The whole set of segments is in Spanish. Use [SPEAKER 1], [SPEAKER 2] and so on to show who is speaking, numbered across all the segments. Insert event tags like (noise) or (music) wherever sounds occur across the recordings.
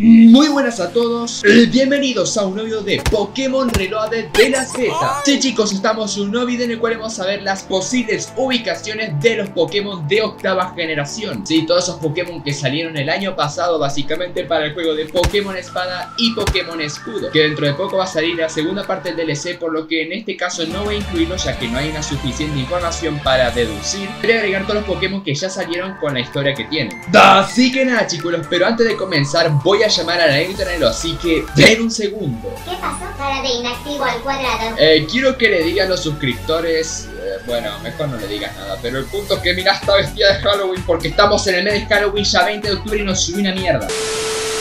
[SPEAKER 1] Muy buenas a todos, eh, bienvenidos a un nuevo video de Pokémon Reloaded de las betas Sí chicos, estamos en un nuevo video en el cual vamos a ver las posibles ubicaciones de los Pokémon de octava generación. Sí, todos esos Pokémon que salieron el año pasado básicamente para el juego de Pokémon Espada y Pokémon Escudo Que dentro de poco va a salir la segunda parte del DLC por lo que en este caso no voy a incluirlo ya que no hay una suficiente información para deducir. Voy a agregar todos los Pokémon que ya salieron con la historia que tienen. Así que nada chicos, pero antes de comenzar voy a llamar a la editorial, así que den un segundo.
[SPEAKER 2] ¿Qué pasó? Cara de inactivo al cuadrado.
[SPEAKER 1] Eh, quiero que le digan a los suscriptores, eh, bueno, mejor no le digas nada, pero el punto es que mira esta vestida de Halloween porque estamos en el mes de Halloween ya 20 de octubre y nos subí una mierda.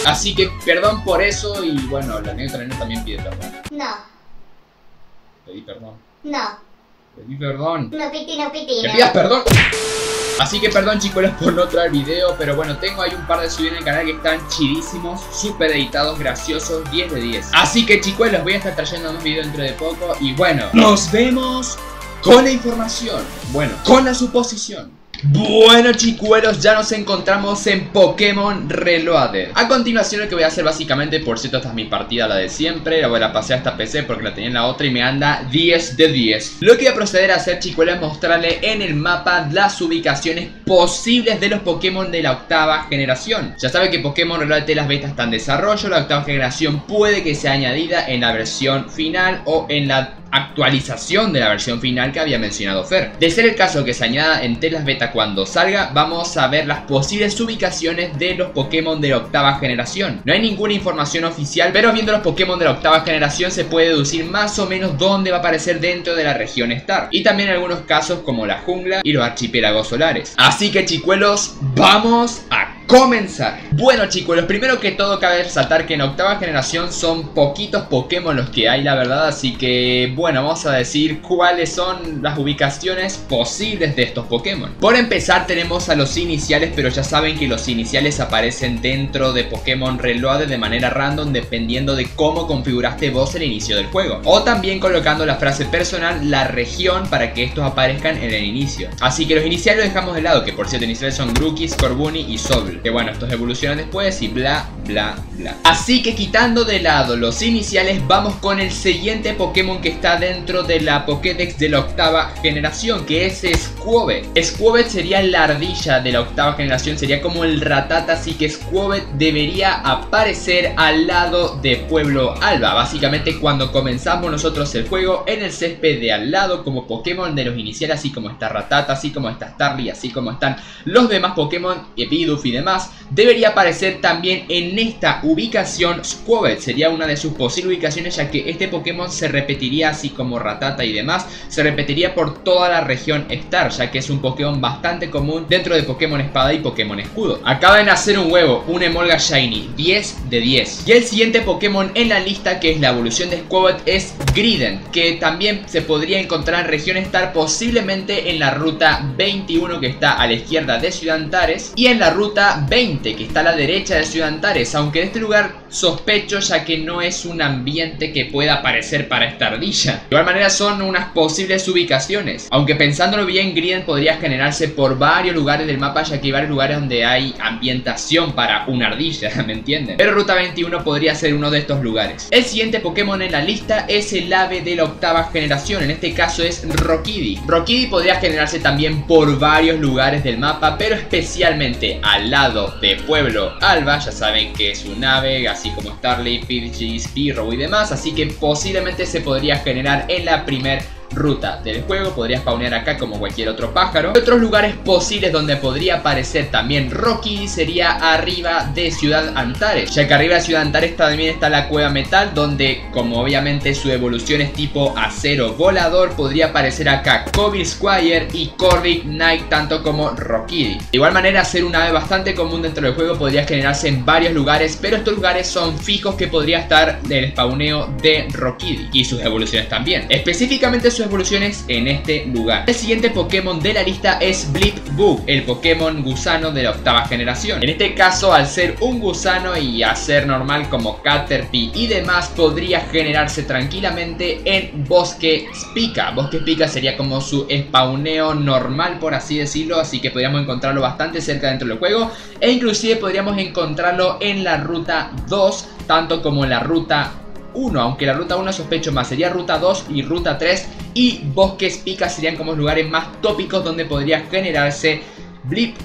[SPEAKER 1] Así que perdón por eso y bueno, la editorial también pide perdón.
[SPEAKER 2] No,
[SPEAKER 1] Pedí perdón.
[SPEAKER 2] no.
[SPEAKER 1] Pedí perdón.
[SPEAKER 2] No piti, no piti.
[SPEAKER 1] ¡Que pidas perdón! Así que perdón chicos (laughs) por no traer video, pero bueno, tengo ahí un par de subidos en el canal que están chidísimos, súper editados, graciosos, 10 de 10. Así que chicos, los voy a estar trayendo más videos dentro de poco y bueno, nos vemos con la información, bueno, con la suposición. Bueno chicuelos, ya nos encontramos en Pokémon Reloaded. A continuación lo que voy a hacer básicamente, por cierto esta es mi partida, la de siempre. La voy a pasar a esta PC porque la tenía en la otra y me anda 10 de 10 Lo que voy a proceder a hacer chicuelos es mostrarle en el mapa las ubicaciones posibles de los Pokémon de la octava generación. Ya saben que Pokémon Reloaded de las betas está en desarrollo La octava generación puede que sea añadida en la versión final o en la actualización de la versión final que había mencionado Fer. De ser el caso que se añada en telas beta cuando salga, vamos a ver las posibles ubicaciones de los Pokémon de la octava generación. No hay ninguna información oficial, pero viendo los Pokémon de la octava generación se puede deducir más o menos dónde va a aparecer dentro de la región Star. Y también algunos casos como la jungla y los archipiélagos solares. Así que chicuelos, vamos a comenzar. Bueno chicos, lo primero que todo cabe resaltar que en octava generación son poquitos Pokémon los que hay la verdad Así que bueno, vamos a decir cuáles son las ubicaciones posibles de estos Pokémon. Por empezar tenemos a los iniciales, pero ya saben que los iniciales aparecen dentro de Pokémon Reloaded de manera random Dependiendo de cómo configuraste vos el inicio del juego. O también colocando la frase personal, la región para que estos aparezcan en el inicio. Así que los iniciales los dejamos de lado, que por cierto iniciales son Grookey, Scorbunny y Sobble que bueno, estos evolucionan después y bla, bla, bla. Así que quitando de lado los iniciales, vamos con el siguiente Pokémon que está dentro de la Pokédex de la octava generación, que es Squobet. Squobet sería la ardilla de la octava generación, sería como el Ratata, así que Squobet debería aparecer al lado de Pueblo Alba. Básicamente cuando comenzamos nosotros el juego, en el césped de al lado, como Pokémon de los iniciales, así como está Ratata, así como está Starly, así como están los demás Pokémon, Epidoof y demás debería aparecer también en esta ubicación Squobet, sería una de sus posibles ubicaciones ya que este Pokémon se repetiría así como Ratata y demás, se repetiría por toda la región Star, ya que es un Pokémon bastante común dentro de Pokémon Espada y Pokémon Escudo. Acaba de nacer un huevo, un Emolga Shiny, 10 de 10. Y el siguiente Pokémon en la lista que es la evolución de Squobet es Griden, que también se podría encontrar en región Star posiblemente en la ruta 21 que está a la izquierda de Ciudad Antares y en la ruta 20 que está a la derecha de Ciudad Antares, aunque en este lugar sospecho ya que no es un ambiente que pueda aparecer para esta ardilla. De igual manera son unas posibles ubicaciones, aunque pensándolo bien Griden podría generarse por varios lugares del mapa ya que hay varios lugares donde hay ambientación para una ardilla, (laughs) ¿me entienden? Pero Ruta 21 podría ser uno de estos lugares. El siguiente Pokémon en la lista es el ave de la octava generación, en este caso es Rockiddy. Rockiddy podría generarse también por varios lugares del mapa, pero especialmente al lado de Pueblo Alba, ya saben que es un ave, así como Starly, Pidgey, Spearow y demás, así que posiblemente se podría generar en la primer ruta del juego, podría spawnear acá como cualquier otro pájaro. Otros lugares posibles donde podría aparecer también Rocky sería arriba de Ciudad Antares, ya que arriba de Ciudad Antares también está la cueva metal, donde como obviamente su evolución es tipo acero volador, podría aparecer acá Kobe Squire y Corvic Knight, tanto como Rockiddy. De igual manera, ser un ave bastante común dentro del juego podría generarse en varios lugares, pero estos lugares son fijos que podría estar del spawneo de Rockiddy y sus evoluciones también. Específicamente su evoluciones en este lugar. El siguiente Pokémon de la lista es Blipbug, el Pokémon gusano de la octava generación. En este caso, al ser un gusano y a ser normal como Caterpie y demás, podría generarse tranquilamente en Bosque Spica. Bosque Spica sería como su spawneo normal, por así decirlo, así que podríamos encontrarlo bastante cerca dentro del juego e inclusive podríamos encontrarlo en la ruta 2, tanto como en la ruta 1, aunque la ruta 1 sospecho más, sería ruta 2 y ruta 3 y bosques pica serían como lugares más tópicos donde podría generarse Blip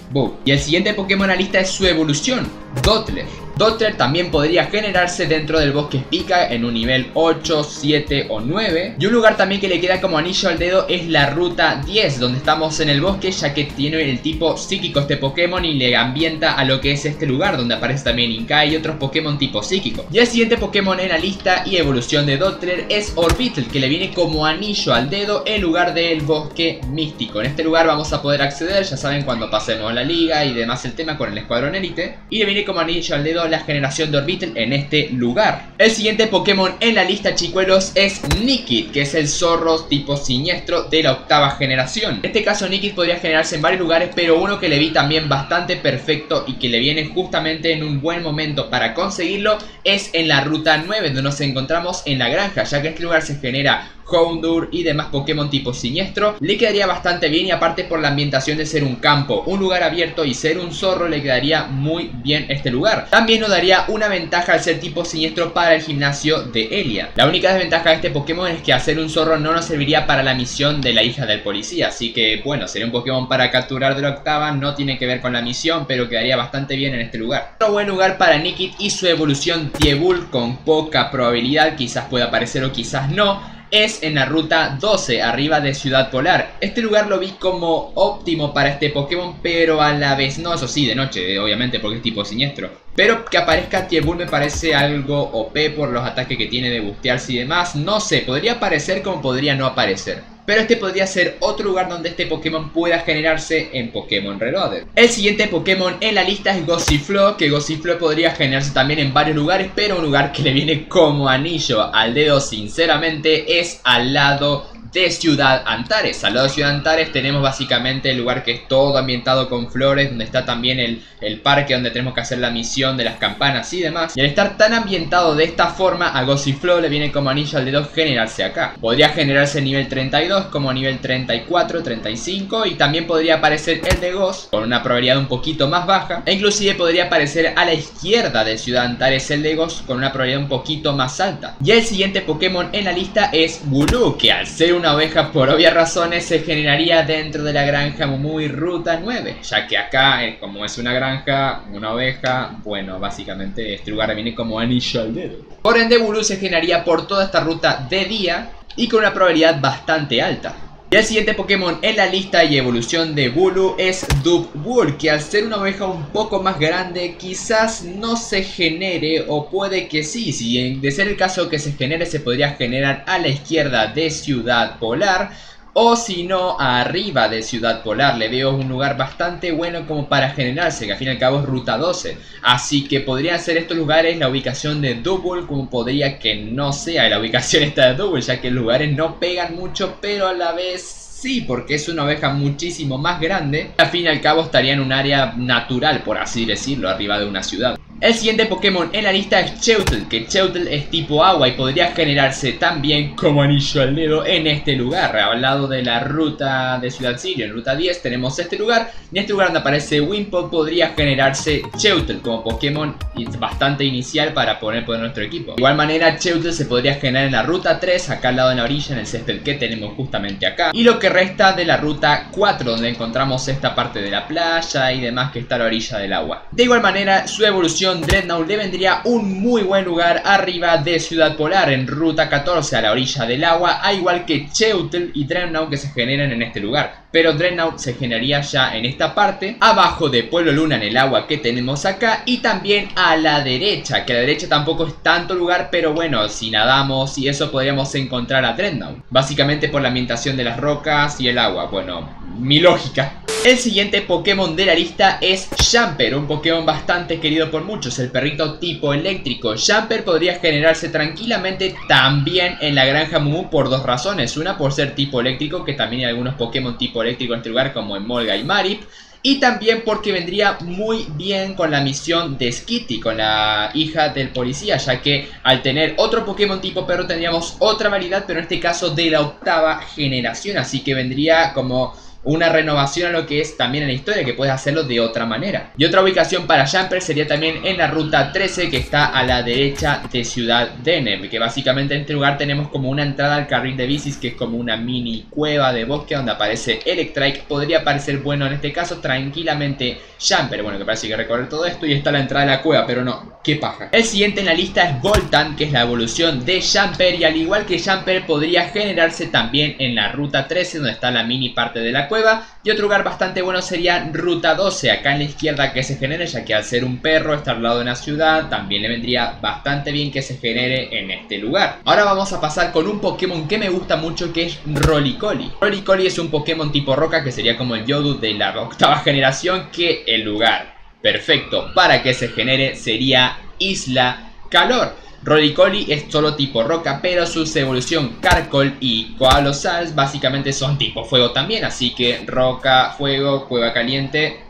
[SPEAKER 1] Y el siguiente Pokémon en la lista es su evolución, Dottler. Dottler también podría generarse dentro del bosque Spica en un nivel 8, 7 o 9. Y un lugar también que le queda como anillo al dedo es la ruta 10, donde estamos en el bosque ya que tiene el tipo psíquico este Pokémon y le ambienta a lo que es este lugar, donde aparece también Inkai y otros Pokémon tipo psíquico. Y el siguiente Pokémon en la lista y evolución de Dottler es Orbital, que le viene como anillo al dedo en lugar del bosque místico. En este lugar vamos a poder acceder, ya saben, cuando pasemos la liga y demás el tema con el escuadrón élite. Y le viene como anillo al dedo la generación de Orbital en este lugar. El siguiente Pokémon en la lista chicuelos es Nikit, que es el zorro tipo siniestro de la octava generación. En este caso Nikit podría generarse en varios lugares, pero uno que le vi también bastante perfecto y que le viene justamente en un buen momento para conseguirlo es en la ruta 9, donde nos encontramos en la granja, ya que este lugar se genera Houndour y demás Pokémon tipo siniestro le quedaría bastante bien y aparte por la ambientación de ser un campo, un lugar abierto y ser un zorro le quedaría muy bien este lugar. También nos daría una ventaja al ser tipo siniestro para el gimnasio de Elia. La única desventaja de este Pokémon es que hacer un zorro no nos serviría para la misión de la hija del policía, así que bueno, sería un Pokémon para capturar de la octava, no tiene que ver con la misión, pero quedaría bastante bien en este lugar. Otro buen lugar para Nikit y su evolución Tiebull con poca probabilidad, quizás pueda aparecer o quizás no, es en la ruta 12, arriba de Ciudad Polar. Este lugar lo vi como óptimo para este Pokémon, pero a la vez no, eso sí, de noche, obviamente, porque es tipo siniestro. Pero que aparezca Tiebull me parece algo OP por los ataques que tiene de bustearse y demás. No sé, podría aparecer como podría no aparecer pero este podría ser otro lugar donde este Pokémon pueda generarse en Pokémon Reloaded. El siguiente Pokémon en la lista es Gossifleur, que Gossifleur podría generarse también en varios lugares, pero un lugar que le viene como anillo al dedo sinceramente es al lado de Ciudad Antares. Al lado de Ciudad Antares tenemos básicamente el lugar que es todo ambientado con flores, donde está también el, el parque donde tenemos que hacer la misión de las campanas y demás. Y al estar tan ambientado de esta forma, a Gossiflow le viene como anillo al dedo generarse acá. Podría generarse nivel 32 como nivel 34, 35 y también podría aparecer el de Ghost con una probabilidad un poquito más baja. E inclusive podría aparecer a la izquierda de Ciudad Antares el de Ghost con una probabilidad un poquito más alta. Y el siguiente Pokémon en la lista es Bulu, que al ser una oveja por obvias razones se generaría dentro de la granja muy Ruta 9, ya que acá, eh, como es una granja, una oveja, bueno, básicamente este lugar viene como anillo al dedo. Por ende, Bulu se generaría por toda esta ruta de día y con una probabilidad bastante alta. Y el siguiente Pokémon en la lista y evolución de Bulu es Dubwool, que al ser una oveja un poco más grande quizás no se genere o puede que sí, si de ser el caso que se genere se podría generar a la izquierda de Ciudad Polar o si no, arriba de Ciudad Polar. Le veo un lugar bastante bueno como para generarse, que al fin y al cabo es Ruta 12. Así que podrían ser estos lugares la ubicación de Double, como podría que no sea la ubicación (laughs) esta de Double, ya que los lugares no pegan mucho, pero a la vez sí, porque es una oveja muchísimo más grande. Al fin y al cabo estaría en un área natural, por así decirlo, arriba de una ciudad. El siguiente Pokémon en la lista es Chewtle, que Chewtle es tipo agua y podría generarse también como anillo al dedo en este lugar. Al lado de la ruta de Ciudad Sirio, en ruta 10 tenemos este lugar. En este lugar donde aparece Wimpod podría generarse Chewtle como Pokémon bastante inicial para poner por nuestro equipo. De igual manera Chewtle se podría generar en la ruta 3, acá al lado de la orilla, en el césped que tenemos justamente acá. Y lo que resta de la ruta 4, donde encontramos esta parte de la playa y demás que está a la orilla del agua. De igual manera su evolución Dreadnought le vendría un muy buen lugar arriba de Ciudad Polar en ruta 14 a la orilla del agua, a igual que Cheutel y Dreadnought que se generan en este lugar. Pero Dreadnought se generaría ya en esta parte, abajo de Pueblo Luna en el agua que tenemos acá y también a la derecha, que a la derecha tampoco es tanto lugar, pero bueno, si nadamos y eso podríamos encontrar a Dreadnought. Básicamente por la ambientación de las rocas y el agua, bueno, mi lógica. El siguiente Pokémon de la lista es Jumper, un Pokémon bastante querido por muchos, el perrito tipo eléctrico. Jumper podría generarse tranquilamente también en la granja Mumu por dos razones. Una por ser tipo eléctrico, que también hay algunos Pokémon tipo eléctrico en este lugar como Molga y Marip. Y también porque vendría muy bien con la misión de Skitty, con la hija del policía, ya que al tener otro Pokémon tipo perro tendríamos otra variedad, pero en este caso de la octava generación, así que vendría como una renovación a lo que es también en la historia, que puedes hacerlo de otra manera. Y otra ubicación para Jumper sería también en la ruta 13, que está a la derecha de Ciudad Denem, que básicamente en este lugar tenemos como una entrada al carril de bicis, que es como una mini cueva de bosque donde aparece Electrike. Podría parecer bueno en este caso tranquilamente Jumper, bueno, que parece que recorrer todo esto y está la entrada de la cueva, pero no, qué paja. El siguiente en la lista es Voltan, que es la evolución de Jumper, y al igual que Jumper podría generarse también en la ruta 13, donde está la mini parte de la cueva y otro lugar bastante bueno sería Ruta 12, acá en la izquierda que se genere, ya que al ser un perro, estar al lado de una ciudad, también le vendría bastante bien que se genere en este lugar. Ahora vamos a pasar con un Pokémon que me gusta mucho, que es Rolicoli. Rolicoli es un Pokémon tipo roca, que sería como el Yodu de la octava generación, que el lugar perfecto para que se genere sería Isla Calor. Rolicoli es solo tipo roca, pero sus evolución Carcol y Coalosals básicamente son tipo fuego también, así que roca, fuego, cueva caliente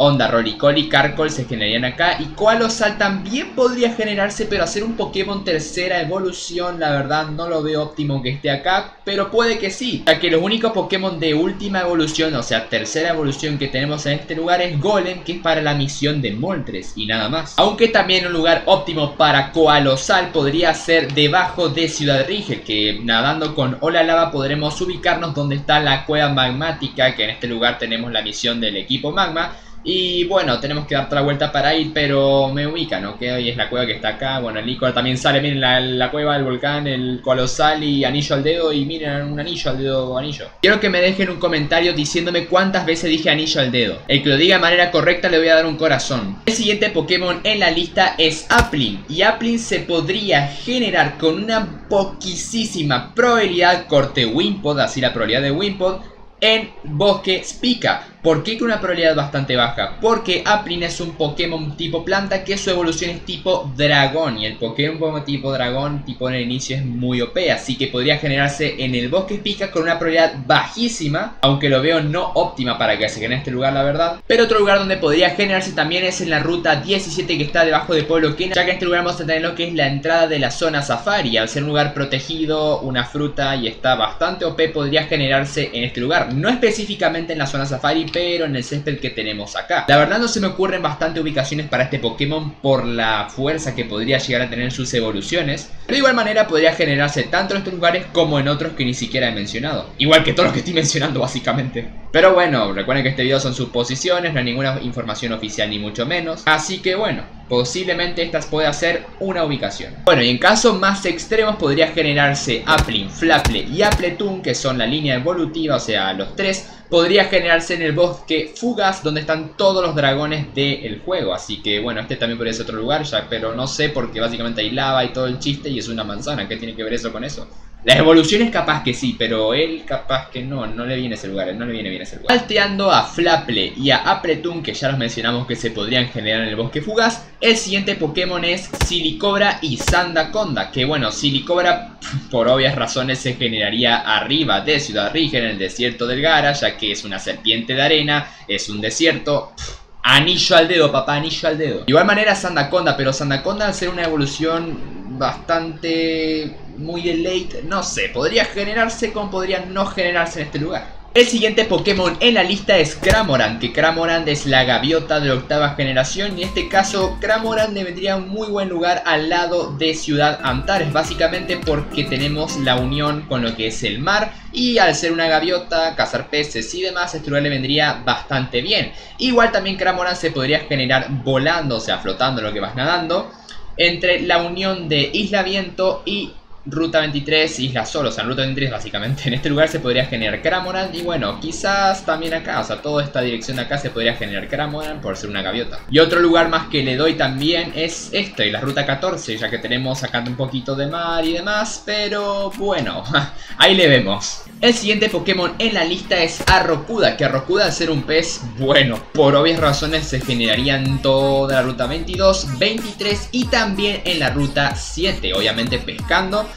[SPEAKER 1] Onda, Rolicoli y Carcol se generarían acá. Y Coalosal también podría generarse, pero hacer un Pokémon tercera evolución, la verdad no lo veo óptimo que esté acá. Pero puede que sí, ya que los únicos Pokémon de última evolución, o sea, tercera evolución que tenemos en este lugar es Golem, que es para la misión de Moltres y nada más. Aunque también un lugar óptimo para Coalosal podría ser debajo de Ciudad Rigel, que nadando con Ola Lava podremos ubicarnos donde está la cueva magmática, que en este lugar tenemos la misión del equipo Magma. Y bueno, tenemos que dar otra vuelta para ir, pero me ubican, ¿no? Que hoy es la cueva que está acá. Bueno, el también sale, miren la, cueva, el volcán, el colosal y anillo al dedo. Y miren, un anillo al dedo, anillo. Quiero que me dejen un comentario diciéndome cuántas veces dije anillo al dedo. El que lo diga de manera correcta le voy a dar un corazón. El siguiente Pokémon en la lista es Applin. Y Applin se podría generar con una poquísima probabilidad corte Wimpod, así la probabilidad de Wimpod, en Bosque Spica. ¿Por qué con una probabilidad bastante baja? Porque Applin es un Pokémon tipo planta que su evolución es tipo dragón. Y el Pokémon tipo dragón, tipo en el inicio, es muy OP. Así que podría generarse en el bosque pica con una probabilidad bajísima. Aunque lo veo no óptima para que se genere este lugar, la verdad. Pero otro lugar donde podría generarse también es en la ruta 17 que está debajo de Pueblo Kena. Ya que en este lugar vamos a tener lo que es la entrada de la zona safari. Al ser un lugar protegido, una fruta y está bastante OP, podría generarse en este lugar. No específicamente en la zona safari, pero en el césped que tenemos acá. La verdad no se me ocurren bastante ubicaciones para este Pokémon por la fuerza que podría llegar a tener sus evoluciones. Pero de igual manera podría generarse tanto en estos lugares como en otros que ni siquiera he mencionado. Igual que todos los que estoy (laughs) mencionando básicamente. Pero bueno, recuerden que este video son suposiciones, no hay ninguna información oficial ni mucho menos. Así que bueno, posiblemente estas pueda ser una ubicación. Bueno, y en casos más extremos podría generarse Applin, Flaple y Appletoon, que son la línea evolutiva, o sea, los tres, podría generarse en el bosque Fugas, donde están todos los dragones del juego. Así que bueno, este también podría ser otro lugar, ya, pero no sé porque básicamente hay lava y todo el chiste y es una manzana. ¿Qué tiene que ver eso con eso? Las evoluciones capaz que sí, pero él capaz que no, no le viene ese lugar, no le viene bien ese lugar. Salteando a Flaple y a Apretun, que ya los mencionamos que se podrían generar en el bosque fugaz, el siguiente Pokémon es Silicobra y Sandaconda, que bueno, Silicobra por obvias razones se generaría arriba de Ciudad Ríger en el desierto del Gara, ya que es una serpiente de arena, es un desierto... Anillo al dedo, papá, anillo al dedo. De igual manera Sandaconda, pero Sandaconda al ser una evolución bastante muy de late, no sé, podría generarse como podría no generarse en este lugar. El siguiente Pokémon en la lista es Cramorant, que Cramorant es la gaviota de la octava generación y en este caso Cramorant le vendría un muy buen lugar al lado de Ciudad Antares, básicamente porque tenemos la unión con lo que es el mar y al ser una gaviota, cazar peces y demás, este lugar le vendría bastante bien. Igual también Cramorant se podría generar volando, o sea flotando lo que vas nadando, entre la unión de Isla Viento y Ruta 23, Isla Solo, o sea, en Ruta 23 básicamente. En este lugar se podría generar Cramoran y bueno, quizás también acá, o sea, toda esta dirección de acá se podría generar Cramoran por ser una gaviota. Y otro lugar más que le doy también es este, la Ruta 14, ya que tenemos acá un poquito de mar y demás, pero bueno, (laughs) ahí le vemos. El siguiente Pokémon en la lista es Arrokuda, que Arrokuda al ser un pez, bueno, por obvias razones se generaría en toda la ruta 22, 23 y también en la ruta 7, obviamente pescando,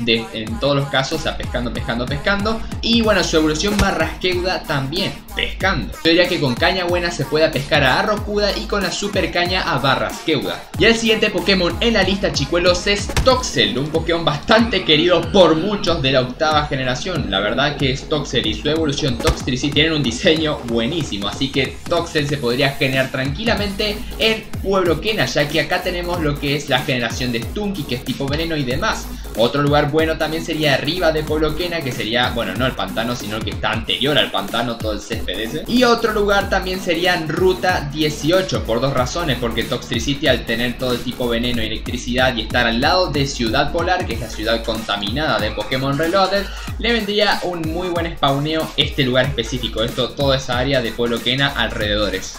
[SPEAKER 1] de, en todos los casos, o pescando, pescando, pescando. Y bueno, su evolución Barrasqueuda también, pescando. Yo diría que con caña buena se puede pescar a Arrokuda y con la super caña a Barrasqueuda. Y el siguiente Pokémon en la lista, chicuelos, es Toxel, un Pokémon bastante querido por muchos de la octava generación. La verdad que es Toxel y su evolución Toxtricity tienen un diseño buenísimo, así que Toxel se podría generar tranquilamente en Pueblo Kena, ya que acá tenemos lo que es la generación de Stunky, que es tipo veneno y demás. Otro lugar bueno también sería arriba de Pueblo Kena, que sería, bueno, no el pantano, sino que está anterior al pantano, todo el césped ese. Y otro lugar también sería en Ruta 18, por dos razones, porque Toxtricity al tener todo el tipo veneno y electricidad y estar al lado de Ciudad Polar, que es la ciudad contaminada de Pokémon Reloaded, le vendría un muy buen spawneo este lugar específico, esto, toda esa área de Pueblo Kena alrededores.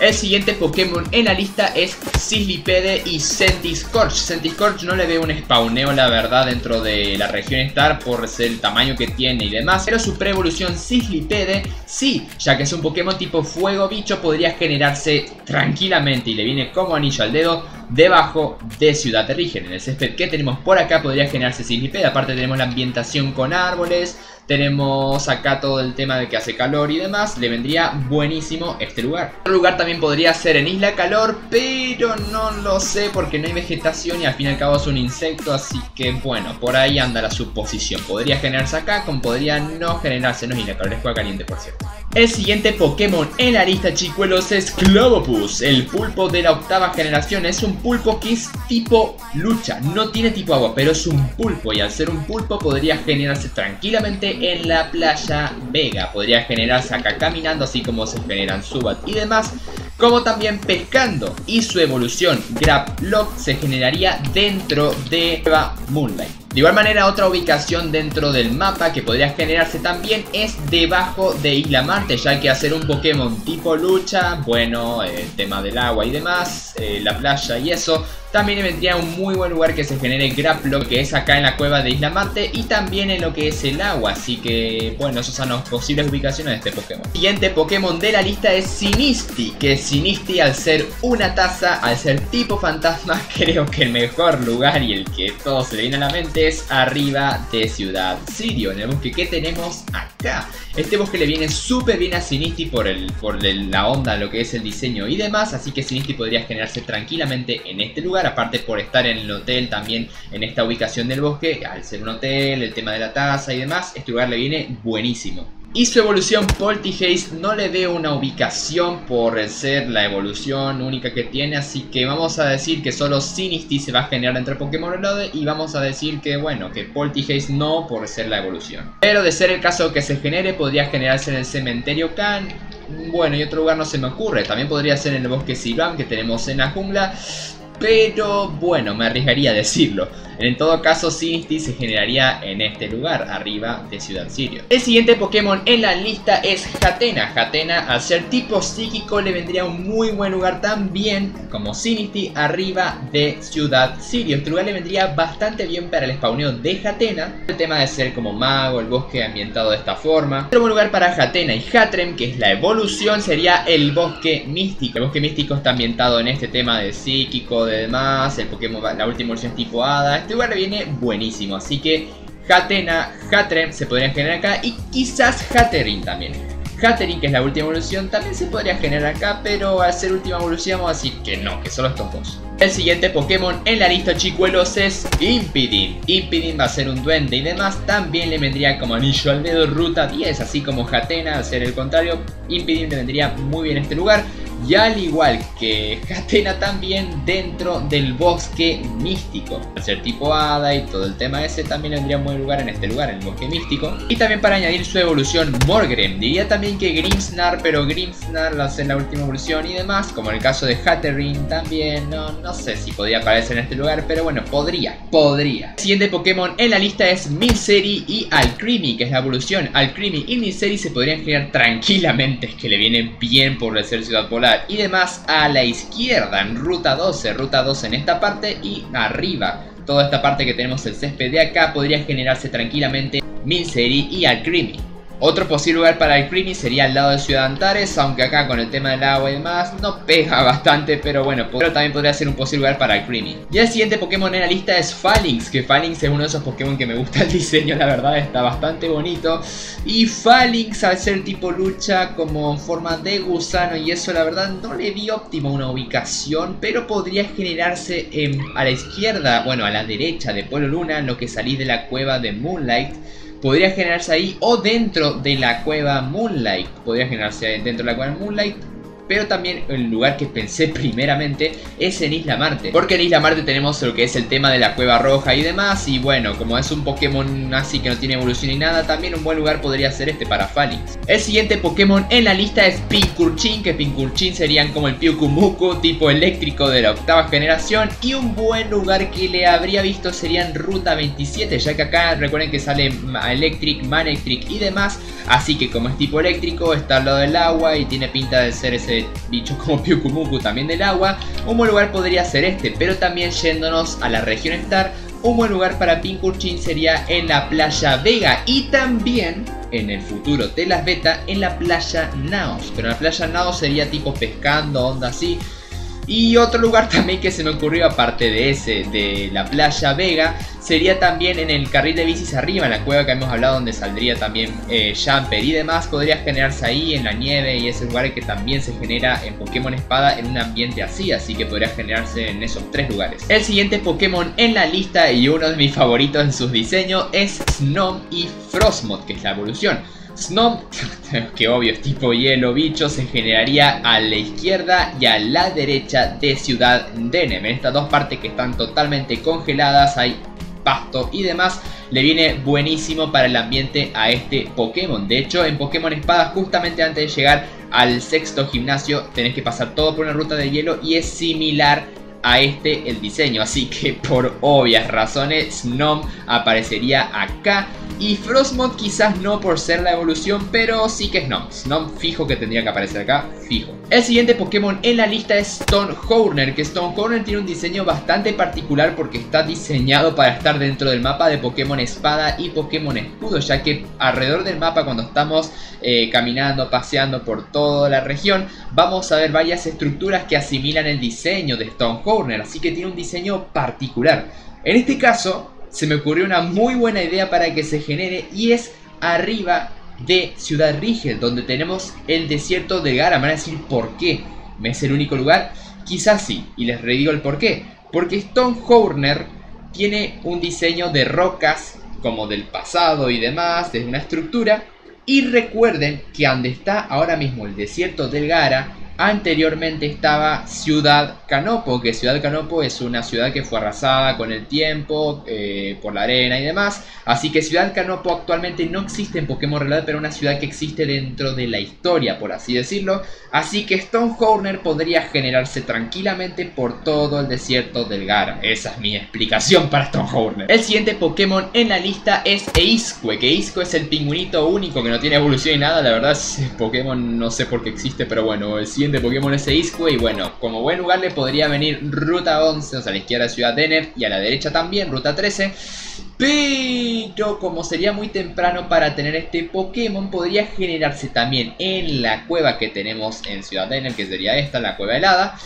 [SPEAKER 1] El siguiente Pokémon en la lista es Sislipede y Centiskorch. Centiskorch no le veo un spawneo la verdad dentro de la región Star por el tamaño que tiene y demás. Pero su pre-evolución Sislipede sí, ya que es un Pokémon tipo fuego bicho podría generarse tranquilamente y le viene como anillo al dedo debajo de Ciudad de Rigen. En el césped que tenemos por acá podría generarse Sislipede. Aparte tenemos la ambientación con árboles, tenemos acá todo el tema de que hace calor y demás. Le vendría buenísimo este lugar. Otro lugar también podría ser en Isla Calor, pero no lo sé porque no hay vegetación y al fin y al cabo es un insecto. Así que bueno, por ahí anda la suposición. Podría generarse acá, como podría no generarse. No es Isla Calor, es juega caliente por cierto. El siguiente Pokémon en la lista chicuelos es Clovopus, el pulpo de la octava generación. Es un pulpo que es tipo lucha, no tiene tipo agua, pero es un pulpo y al ser un pulpo podría generarse tranquilamente en la playa Vega. Podría generarse acá caminando así como se generan Subat y demás, como también pescando. Y su evolución Graplock se generaría dentro de Moonlight. De igual manera, otra ubicación dentro del mapa que podría generarse también es debajo de Isla Marte, ya que hacer un Pokémon tipo lucha, bueno, el tema del agua y demás, eh, la playa y eso, también vendría un muy buen lugar que se genere Graplock, que es acá en la cueva de Isla Marte y también en lo que es el agua. Así que, bueno, esas son las posibles ubicaciones de este Pokémon. siguiente Pokémon de la lista es Sinisti, que Sinisti al ser una taza, al ser tipo fantasma, (laughs) creo que el mejor lugar y el que todo se le viene a la mente es arriba de Ciudad Sirio, en el bosque que tenemos acá. Este bosque le viene súper bien a Sinisti por, el, por la onda, lo que es el diseño y demás, así que Sinisti podría generarse tranquilamente en este lugar aparte por estar en el hotel también en esta ubicación del bosque, al ser un hotel, el tema de la taza y demás, este lugar le viene buenísimo. Y su evolución Poltihaze no le veo una ubicación por ser la evolución única que tiene Así que vamos a decir que solo Sinisty se va a generar entre Pokémon Reloaded Y vamos a decir que bueno, que Poltihaze no por ser la evolución. Pero de ser el caso que se genere podría generarse en el cementerio Khan. Bueno y otro lugar no se me ocurre. También podría ser en el bosque Silvan que tenemos en la jungla pero bueno, me arriesgaría a decirlo. En todo caso, Sinisty se generaría en este lugar, arriba de Ciudad Sirio. El siguiente Pokémon en la lista es Hatena. Hatena, al ser tipo psíquico, le vendría un muy buen lugar también, como Sinisty, arriba de Ciudad Sirio. Este lugar le vendría bastante bien para el spawneo de Hatena. El tema de ser como mago, el bosque ambientado de esta forma. Otro buen lugar para Hatena y Hatrem, que es la evolución, sería el bosque místico. El bosque místico está ambientado en este tema de psíquico, de demás. El Pokémon, la última versión tipo Hada. Este lugar viene buenísimo. Así que Hatena, Hatrem se podrían generar acá. Y quizás Hatterin también. Hatterin, que es la última evolución, también se podría generar acá. Pero al ser última evolución vamos a decir que no, que solo estos dos. El siguiente Pokémon en la lista chicuelos es Impidin. Impidin va a ser un duende y demás. También le vendría como anillo al dedo ruta 10. Así como Hatena, al ser el contrario. Impidin le vendría muy bien este lugar. Y al igual que Hatena también dentro del bosque místico. Al ser tipo hada y todo el tema ese también vendría un buen lugar en este lugar, en el bosque místico. Y también para añadir su evolución Morgrem. Diría también que Grimsnar, pero Grimsnar lo hace en la última evolución y demás. Como en el caso de Hatterene también. No, no sé si podría aparecer en este lugar, pero bueno, podría, podría. El siguiente Pokémon en la lista es Milcery y Alcremie, que es la evolución. Alcremie y Milcery se podrían generar tranquilamente, es que le vienen bien por ser Ciudad Polar. Y demás a la izquierda, en Ruta 12, Ruta 12 en esta parte y arriba. Toda esta parte que tenemos el césped de acá podría generarse tranquilamente Milcery y Alcremie. Otro posible lugar para el Creamy sería al lado de Ciudad Antares, aunque acá con el tema del agua y demás no pega (laughs) bastante, pero bueno, pero también podría ser un posible lugar para el Creamy. Y el siguiente Pokémon en la lista es Phalanx, que Phalanx es uno de esos Pokémon que me gusta el (laughs) diseño, la verdad está bastante bonito. Y Phalanx al ser tipo lucha como en forma de gusano y eso la verdad no le vi óptima una ubicación, pero podría generarse a la izquierda, bueno a la derecha de Polo Luna, en lo que salí de la cueva de Moonlight podría generarse ahí o dentro de la cueva Moonlight. Podría generarse dentro de la cueva Moonlight pero también el lugar que pensé primeramente es en Isla Marte. Porque en Isla Marte tenemos lo que es el tema de la cueva roja y demás. Y bueno, como es un Pokémon así que no tiene evolución ni nada, también un buen lugar podría ser este para Phalanx. El siguiente Pokémon en la lista es Pinkurchin, que Pinkurchin serían como el Pyukumuku tipo eléctrico de la octava generación. Y un buen lugar que le habría visto serían Ruta 27, ya que acá recuerden que sale Electric, Manectric y demás. Así que como es tipo eléctrico, está al lado del agua y tiene pinta de ser ese bicho como (laughs) Pyukumuku también del agua, un buen lugar podría ser este, pero también yéndonos a la región Star, un buen lugar para Pinkurchin sería en la playa Vega y también en el futuro de las beta en la playa Naos. Pero en la playa Naos sería tipo pescando, onda así. Y otro lugar (laughs) también que se me ocurrió aparte de ese, de la playa Vega, sería también en el carril de bicis arriba, en la cueva que hemos hablado donde saldría también eh, Jumper y demás. Podría generarse ahí en la nieve y ese lugar que también se genera en Pokémon Espada en un ambiente así, así que podría generarse en esos tres lugares. El siguiente Pokémon en la lista y uno de mis favoritos en sus diseños es Snom y Frostmoth, que es la evolución. Snom, (laughs) que obvio es tipo hielo bicho, se generaría a la izquierda y a la derecha de Ciudad Denem. En estas dos partes que están totalmente congeladas hay pasto y demás, le viene buenísimo para el ambiente a este Pokémon. De hecho, en Pokémon Espada, justamente antes de llegar al sexto gimnasio, tenés que pasar todo por una ruta de hielo y es similar a este el diseño. Así que por obvias razones, Snom aparecería acá y Frostmoth quizás no por ser la evolución, pero sí que es Snom. Snom fijo que tendría que aparecer acá, fijo. El siguiente Pokémon en la lista es Stonehorner, que Stonehorner tiene un diseño bastante particular porque está diseñado para estar dentro del mapa de Pokémon Espada y Pokémon Escudo, ya que alrededor del mapa cuando estamos eh, caminando, paseando por toda la región, vamos a ver varias estructuras que asimilan el diseño de Stonehorner, así que tiene un diseño particular. En este caso, se me ocurrió una muy buena idea para que se genere y es arriba de Ciudad Rigel, donde tenemos el desierto de Gara. Me van a decir por qué. ¿Me es el único lugar? Quizás sí, y les redigo el por qué. Porque Stonehorner tiene un diseño de rocas como del pasado y demás, de una estructura. Y recuerden que donde está ahora mismo el desierto del Gara Anteriormente estaba Ciudad Canopo, que Ciudad Canopo es una ciudad que fue arrasada con el tiempo, eh, por la arena y demás. Así que Ciudad Canopo actualmente no existe en Pokémon Red, pero una ciudad que existe dentro de la historia, por así decirlo. Así que Stonehorner podría generarse tranquilamente por todo el desierto del Gara. Esa es mi explicación para Stonehorner. El siguiente Pokémon en la lista es Eisque, que Eisque es el pingüinito único que no tiene evolución y nada. La verdad, es Pokémon no sé por qué existe, pero bueno, el siguiente de Pokémon ese Isque. Y bueno, como buen lugar le podría venir Ruta 11, o sea, a la izquierda Ciudad Deneb y a la derecha también, Ruta 13. Pero como sería muy temprano para tener este Pokémon, podría generarse también en la cueva que tenemos en Ciudad Deneb, que sería esta, la cueva helada.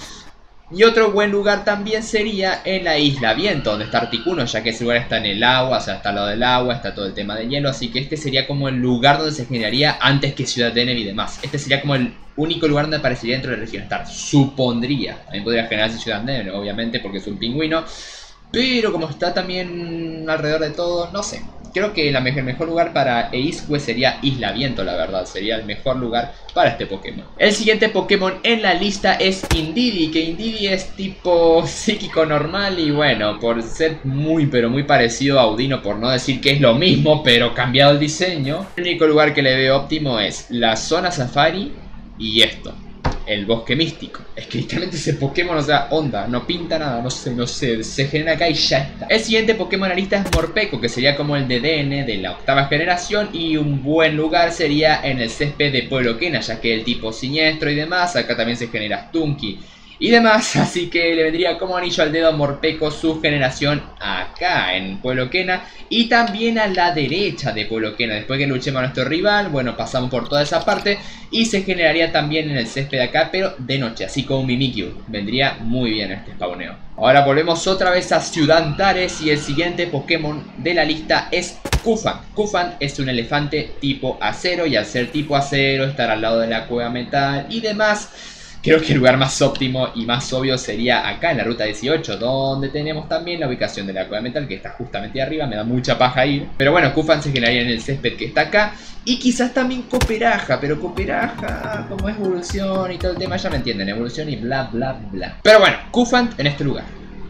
[SPEAKER 1] Y otro buen lugar también sería en la isla Viento, donde está Articuno, ya que ese lugar está en el agua, o sea, está al lado del agua, está todo el tema de hielo, así que este sería como el lugar donde se generaría antes que Ciudad Deneb y demás. Este sería como el único lugar donde aparecería dentro de la región Star, supondría. También podría generarse Ciudad Deneb, obviamente, porque es un pingüino, pero como está también alrededor de todo, no sé. Creo que la el mejor lugar para Eisque sería Isla Viento, la verdad. Sería el mejor lugar para este Pokémon. El siguiente Pokémon en la lista es Indidi, que Indidi es tipo psíquico normal y bueno, por ser muy pero muy parecido a Audino, por no decir que es lo mismo, pero cambiado el diseño. El único lugar que le veo óptimo es la zona Safari y esto el bosque místico. Es que literalmente ese Pokémon, o sea, onda, no pinta nada, no sé, no sé, se genera acá y ya está. El siguiente Pokémon en la lista es Morpeko, que sería como el de DN de la octava generación. Y un buen lugar sería en el césped de Pueblo Kena, ya que el tipo siniestro y demás, acá también se genera Stunky y demás, (laughs) así que le vendría como anillo al dedo a Morpeko su generación acá en Pueblo Quena y también a la derecha de Pueblo Quena. Después que luchemos a nuestro rival, bueno, pasamos por toda esa parte y se generaría también en el césped de acá, pero de noche, así como Mimikyu. Vendría muy bien este spawneo. Ahora volvemos otra vez a Ciudad y el siguiente Pokémon de la lista es Kufan. Kufan es un elefante tipo acero y al ser tipo acero estar al lado de la cueva metal y demás Creo que el lugar más óptimo y más obvio sería acá en la ruta 18, donde tenemos también la ubicación de la cueva metal, que está justamente arriba, me da mucha paja ir. Pero bueno, Kufan se generaría en el césped que está acá, y quizás también Cooperaja, pero Cooperaja, como es evolución y todo el tema, ya me entienden, evolución y bla bla bla. Pero bueno, Kufan en este lugar.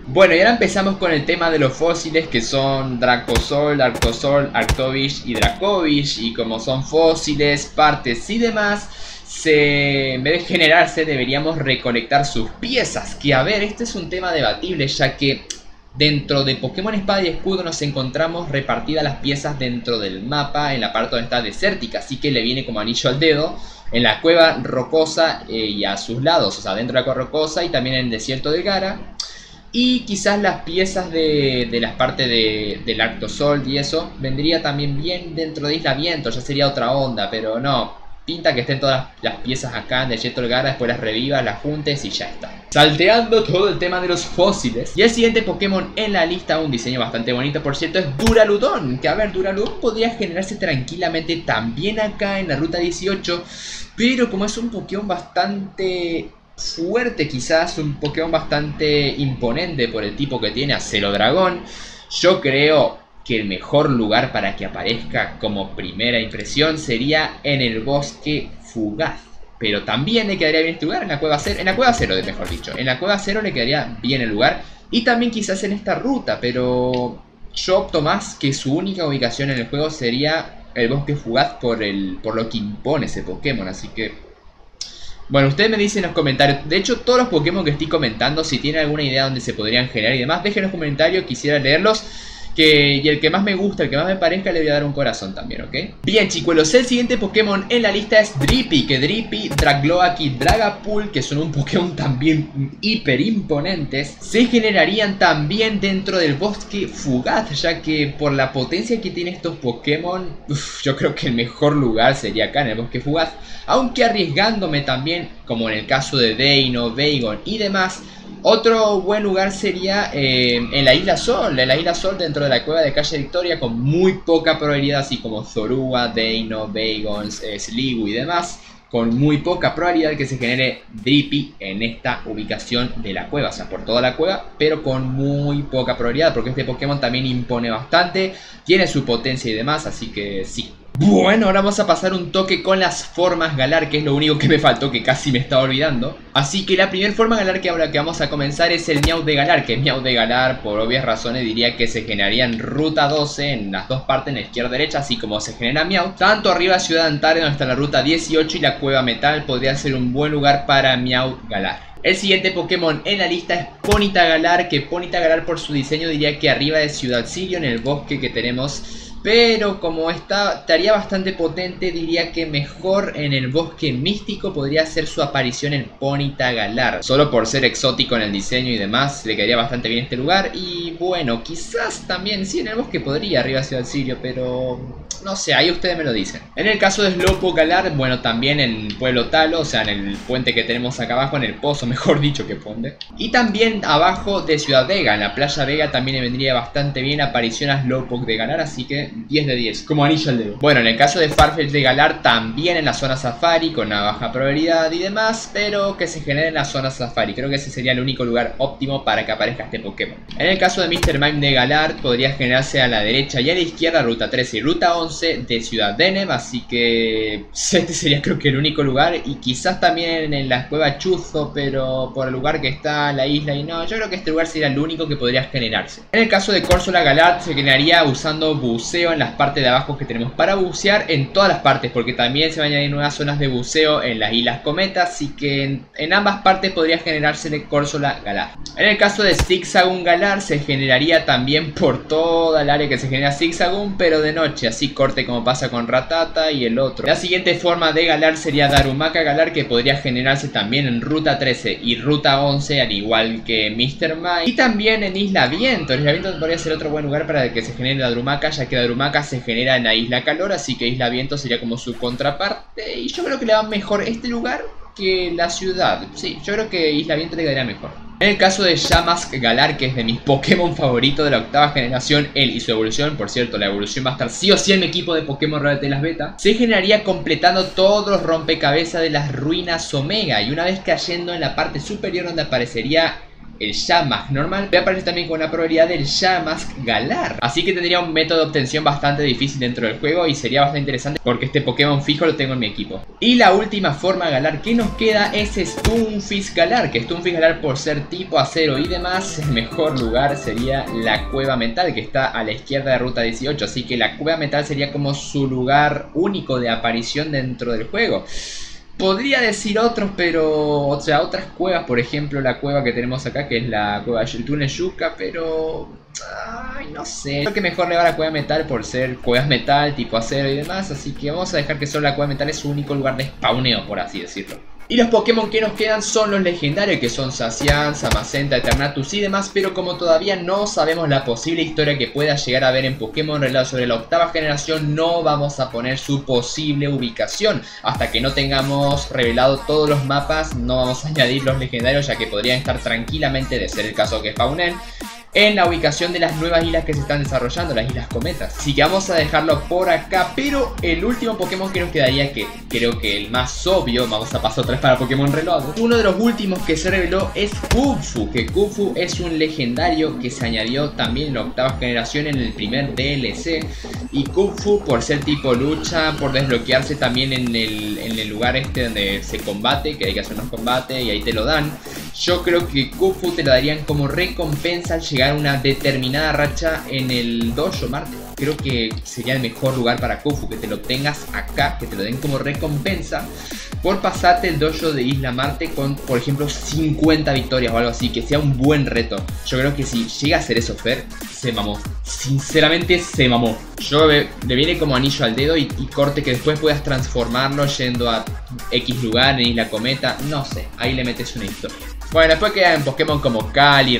[SPEAKER 1] Bueno, y ahora empezamos con el tema de los fósiles que son Dracosol, Arctosol, Arctovich y Dracovich. Y como son fósiles, partes y demás, se, en vez de generarse deberíamos recolectar sus piezas. Que a ver, este es un tema debatible ya que dentro de Pokémon Espada y Escudo nos encontramos repartidas las piezas dentro del mapa en la parte donde está desértica. Así que le viene como anillo al dedo en la cueva rocosa eh, y a sus lados, o sea, dentro de la cueva rocosa y también en el desierto de Gara. Y quizás las piezas de, de las partes de, del Arctosol y eso vendría también bien dentro de Isla Viento, ya sería otra onda, pero no, Pinta que estén todas las piezas acá de Jetol Gara, después las revivas, las juntes y ya está. Salteando todo el tema de los fósiles. Y el siguiente Pokémon en la lista, un diseño bastante bonito por cierto, es Duraludon. Que a ver, Duraludon podría generarse tranquilamente también acá en la ruta 18. Pero como es un Pokémon bastante fuerte quizás, un Pokémon bastante imponente por el tipo que tiene Acero Dragón. Yo creo que el mejor lugar para que aparezca como primera impresión sería en el bosque fugaz. Pero también le quedaría bien este lugar en la cueva cero, en la cueva cero, mejor dicho. En la cueva cero le quedaría bien el lugar. Y también quizás en esta ruta, pero yo opto más que su única ubicación en el juego sería el bosque fugaz por, el, por lo que impone ese Pokémon. Así que bueno, ustedes me dicen en los comentarios. De hecho, todos los Pokémon que estoy comentando, si tienen alguna idea donde se podrían generar y demás, dejen en los comentarios, quisiera leerlos. Que, y el que más me gusta, el que más me parezca, le voy a dar un corazón también, ¿ok? Bien, chicuelos, el siguiente Pokémon en la lista es Drippy. Que Drippy, Dragloak y Dragapult, que son un Pokémon (laughs) también hiper imponentes, se generarían también dentro del bosque fugaz, ya que por la potencia que tiene estos Pokémon, yo creo que el mejor lugar sería acá en el bosque fugaz. Aunque arriesgándome también, como en el caso de Deino, Vagon y demás, otro buen lugar sería eh, en la Isla Sol, en la Isla Sol dentro de la cueva de Calle Victoria con muy poca probabilidad, así como Zorua, Deino, Bagons, eh, y demás, con muy poca probabilidad que se genere Drippy en esta ubicación de la cueva, o sea, por toda la cueva, pero con muy poca probabilidad, porque este Pokémon también impone bastante, tiene su potencia y demás, así que sí, bueno, ahora vamos a pasar un toque con las formas galar, que es lo único que me faltó, que casi me estaba olvidando. Así que la primera forma galar que ahora que vamos a comenzar es el Miau de galar, que Miau de galar, por obvias razones, diría que se generaría en ruta 12, en las dos partes, en la izquierda y derecha, así como se genera Miau. Tanto arriba Ciudad Antares, donde está la ruta 18 y la Cueva Metal, podría ser un buen lugar para Miau galar. El siguiente Pokémon en la lista es Ponita Galar, que Ponita Galar por su diseño diría que arriba de Ciudad Sirio, en el bosque que tenemos pero como está, estaría bastante potente, diría que mejor en el bosque místico podría ser su aparición en Ponita Galar. Solo por ser exótico en el diseño y demás, le quedaría bastante bien este lugar. Y bueno, quizás también, sí, en el bosque podría arriba el Sirio, pero no sé, ahí ustedes me lo dicen. En el caso de Slowpoke Galar, bueno, también en Pueblo Talo, o sea, en el puente que tenemos acá abajo, en el pozo, (laughs) mejor dicho que ponte. Y también abajo de Ciudad Vega, en la Playa Vega también me vendría bastante bien aparición a Slowpoke de Galar, así que 10 de 10, como anillo al dedo. Bueno, en el caso de Farfetch de Galar, también en la zona Safari, con una baja probabilidad y demás, pero que se genere en la zona Safari. Creo que ese sería el único lugar óptimo para que aparezca este Pokémon. En el caso de Mr. Mime de Galar, podría generarse a la derecha y a la izquierda, ruta 13 y ruta 11 de Ciudad Denem, así que (laughs) este sería creo que el único lugar y quizás también en la cueva Chuzo, pero por el lugar que está la isla y no, yo creo que este lugar sería el único que podría generarse. En el caso de Corsola Galar se generaría usando buceo en las partes de abajo que tenemos para bucear en todas las partes, porque también se van a añadir nuevas zonas de buceo en las islas Cometas, así que en, ambas partes podría generarse de Corsola Galar. En el caso de Zigzagoon Galar se generaría también por toda el área que se genera Zigzagoon, pero de noche, así como pasa con Ratata y el otro. La siguiente forma de Galar sería Darumaka Galar, que podría generarse también en Ruta 13 y Ruta 11, al igual que Mr. Mime. Y también en Isla Viento. Isla Viento podría ser otro buen lugar para que se genere Darumaka, ya que Darumaka se genera en la Isla Calor, así que Isla Viento sería como su contraparte. Y yo creo que le va mejor este lugar que la ciudad. Sí, yo creo que Isla Viento le quedaría mejor. En el caso de Yamask Galar, que es de mis Pokémon favoritos de la octava generación, él y su evolución, por cierto, la evolución va a estar sí o sí en mi equipo de Pokémon Royal de las Beta, se generaría completando todos los rompecabezas de las ruinas Omega, y una vez cayendo en la parte superior donde aparecería el Shamask normal, voy a aparecer también con una probabilidad del Shamask Galar. Así que tendría un método de obtención bastante difícil dentro del juego y sería bastante interesante porque este Pokémon fijo lo tengo en mi equipo. Y la última forma Galar que nos queda es Stunfisk Galar, que Stunfisk Galar por ser tipo acero y demás, el mejor lugar sería la Cueva Metal, que está a la izquierda de Ruta 18, así que la Cueva Metal sería como su lugar único de aparición dentro del juego. Podría decir otros, pero. O sea, otras cuevas, por ejemplo, la cueva que tenemos acá, que es la cueva de túnel Yucca, pero. Ay, no sé. Creo que mejor le va a la cueva metal por ser cuevas metal, tipo acero y demás. Así que vamos a dejar que solo la cueva metal es su único lugar de spawneo, por así decirlo. Y los Pokémon que nos quedan son los legendarios, que son Sacian, Samacenta, Eternatus y demás, pero como todavía no sabemos la posible historia que pueda llegar a haber en Pokémon relato sobre la octava generación, no vamos a poner su posible ubicación. Hasta que no tengamos revelado todos los mapas, no vamos a (laughs) añadir los legendarios, ya que podrían estar tranquilamente, de ser el caso que spawnen, en la ubicación de las nuevas islas que se están desarrollando, las islas cometas. Así que vamos a dejarlo por acá, pero el último Pokémon que nos quedaría, que creo que el más obvio, vamos a pasar otra vez para Pokémon Reload. Uno de los últimos que se reveló es Kufu, que Kufu es un legendario que se añadió también en la octava generación en el primer DLC. Y Kufu por ser tipo lucha, por desbloquearse también en el, en el lugar este donde se combate, que hay que hacer unos combates y ahí te lo dan. Yo creo que Kufu te lo darían como recompensa al llegar a una determinada racha en el dojo Marte. Creo que sería el mejor lugar para Kufu, que te lo tengas acá, que te lo den como recompensa por pasarte el dojo de Isla Marte con, por ejemplo, 50 victorias o algo así, que sea un buen reto. Yo creo que si llega a ser eso, Fer, se mamó. Sinceramente, se mamó. Yo le viene como anillo al dedo y, y corte que después puedas transformarlo yendo a X lugar en Isla Cometa. No sé, ahí le metes una historia. Bueno, después quedan Pokémon como Cali,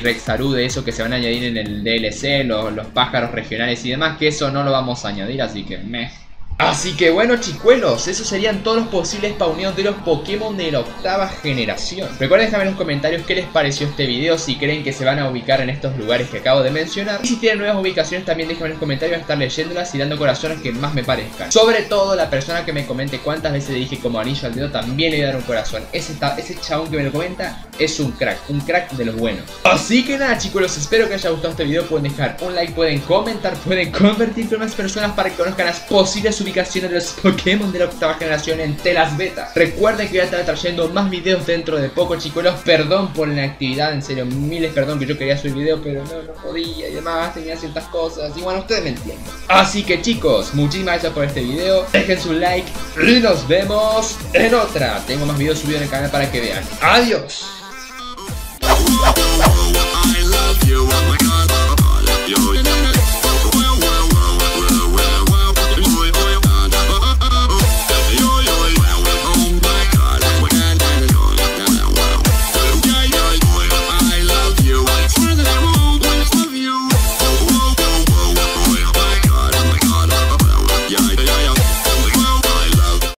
[SPEAKER 1] de eso que se van a añadir en el DLC, los, los pájaros regionales y demás, que eso no lo vamos a añadir, así que meh. Así que bueno chicuelos, esos serían todos los posibles spawneos de los Pokémon de la octava generación. Recuerden dejarme en los comentarios qué les pareció este video, si creen que se van a ubicar en estos lugares que acabo de mencionar. Y si tienen nuevas ubicaciones también déjenme en los comentarios, estar leyéndolas y dando corazones que más me parezcan. Sobre todo la persona que me comente cuántas veces le dije como anillo al dedo también le voy a dar un corazón. Ese, chabón que me lo comenta es un crack, un crack de los buenos. Así que nada chicos, espero que les haya gustado este video, pueden dejar un like, pueden comentar, pueden convertir con más personas para que conozcan las posibles ubicaciones de los Pokémon de la octava generación en telas beta. Recuerden que voy a estar trayendo más videos dentro de poco, chicos Perdón por la actividad, en serio, miles perdón que yo quería subir videos, pero no, podía y demás, tenía ciertas cosas. Y bueno, ustedes me entienden. Así que chicos, muchísimas gracias por este video. Dejen su like y nos vemos en otra. Tengo más videos subidos en el canal para que vean. Adiós.